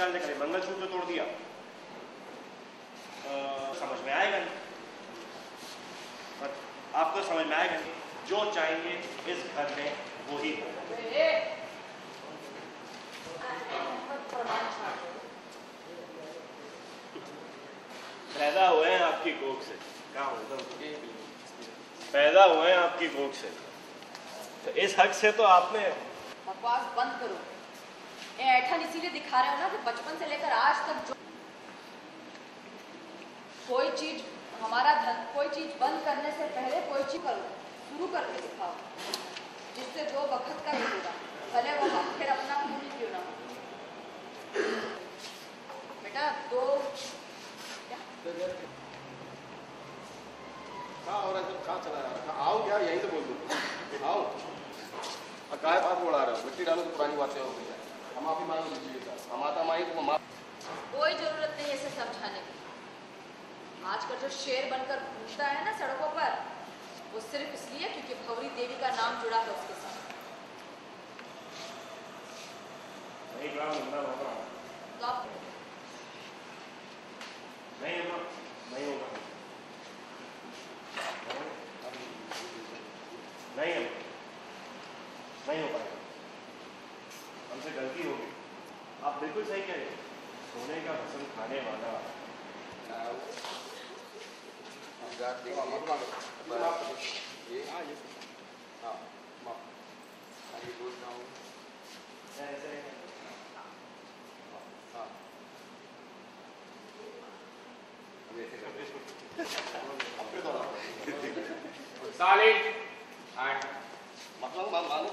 मंगलसूत्र तोड़ दिया। अ, समझ में आएगा नहीं? आपको समझ में आएगा नहीं? जो चाहेंगे इस घर में वो ही। पैदा हुए हैं आपकी कोख से। पैदा हुए हैं आपकी कोख से। तो इस हक से तो आपने बकवास बंद करो। ऐठन इसीलिए दिखा रहे हो ना कि बचपन से लेकर आज तक जो कोई चीज़, हमारा धन, कोई चीज़ बंद करने से पहले कोई चीज़ करो, शुरू करके दिखाओ, जिससे दो वक्त का ही होगा। भले वो हम फिर अपना नहीं क्यों ना हो। बेटा, दो कहाँ हो रहा है? कहाँ चला रहा है? आओ क्या? यहीं से बोल दो। आओ। और बात बोला रहे हो। मिट्टी डालो तो पुरानी बातें हो गई माफ़ी मांग लीजिएगा माई को कोई ज़रूरत नहीं है इसे समझाने की। आजकल जो शेर बनकर घूमता है ना सड़कों पर वो सिर्फ़ इसलिए क्योंकि भवरी देवी का नाम जुड़ा है उसके साथ। तो आप नहीं होगा नहीं होगा नहीं हम नहीं हो पाएगा हमसे गलती होगी आप बिल्कुल सही कह रहे हैं सोने का भसम खाने वाला ये हाँ ये हाँ माफ़ अरे बोल रहा हूँ ऐसे हाँ अब ऐसे कर अपने द्वारा Solid and मतलब मान मानो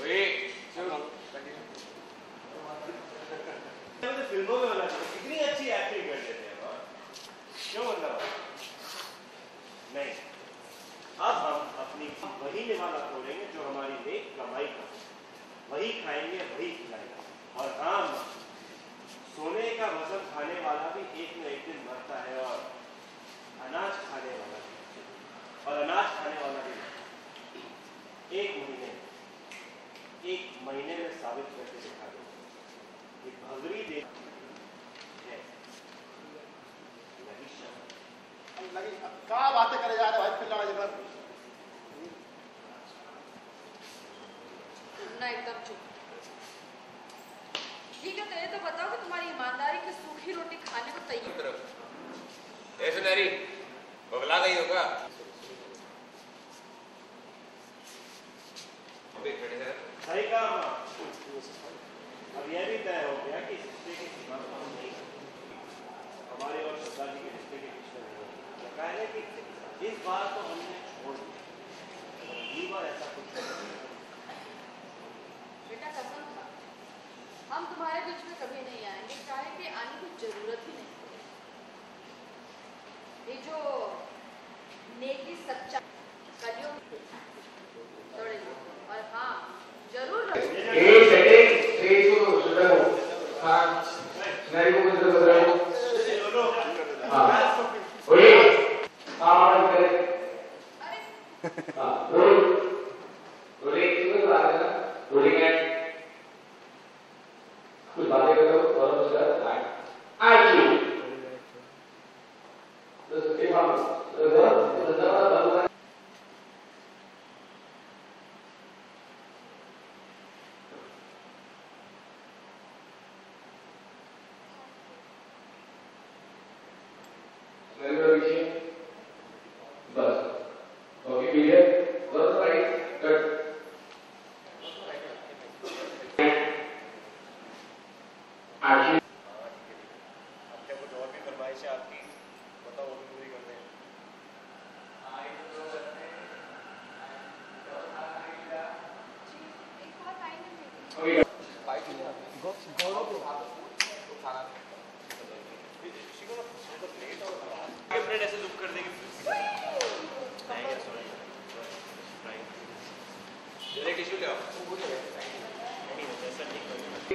wait. तो फ़िल्मों में होना चाहिए कितनी अच्छी एक्टिंग कर लेते हैं और क्यों मतलब नहीं। अब हम अपनी वही निवाला खोलेंगे जो हमारी नेक कमाई का वही खाएँगे, वही खिलाएँगे। और हम सोने का वज़न खाने वाला भी एक न एक दिन मरता है और अनाज खाने वाला भी और अनाज खाने वाला भी मरता है। एक महीने में एक महीने में साबित करके दिखा दो कि भगरी दे है नहीं शब्द। लगी कहाँ बातें करे जा रहे हो भाई फिर लड़ा जगह ना एकदम चुप। ठीक है तो ये तो बताओ कि तुम्हारी ईमानदारी की सूखी रोटी खाने को तैयार ए सुनहरी बबला गई होगा अभी सही कहा माँ। अब यह भी तय हो गया कि रिश्ते की सीमा को नहीं। हमारे और श्रद्धा जी के रिश्ते के कहा है कि इस बार तो हमने छोड़ दिया अगली बार ऐसा कुछ नहीं होगा। बेटा कसम खा हम तुम्हारे बीच में कभी नहीं आएँगे चाहे कि आने की ज़रूरत ही नहीं ये जो नेकी सच्चा कलियों में और हाँ ज़रूर रहो। ए सेटिंग थ्री टू सुधरो हाँ सुनहरी को कुछ बदलो हाँ ओए हाँ मालूम करे अरे हाँ रोल रोलिंग क्यों तो आ गया ना रोलिंग है कुछ बातें करो और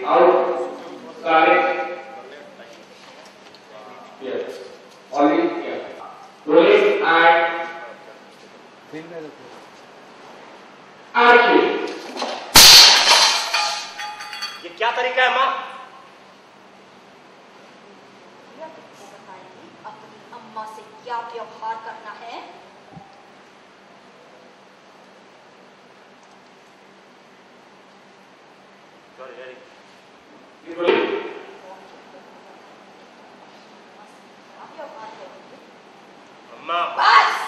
out, Saleh, here, only here. Rolling and arching. ये क्या तरीका है माँ? अपनी अम्मा से क्या व्यवहार करना है Sorry, Eric. Amma. Was?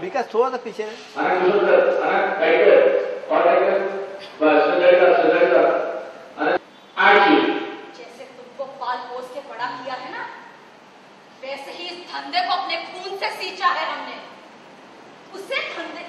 विकास थोड़ा सा पीछे जैसे तुमको पाल पोस के बड़ा किया है ना वैसे ही इस धंधे को अपने खून से सींचा है हमने। उससे धंधे